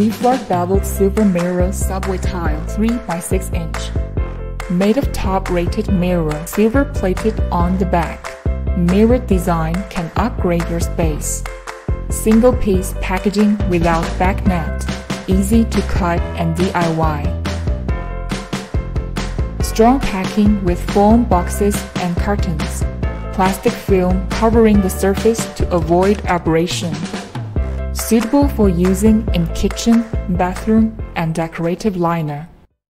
Diflart beveled silver mirror subway tile 3 by 6 inch. Made of top-rated mirror, silver plated on the back. Mirror design can upgrade your space. Single piece packaging without back net. Easy to cut and DIY. Strong packing with foam boxes and cartons. Plastic film covering the surface to avoid abrasion. Suitable for using in kitchen, bathroom, and decorative liner.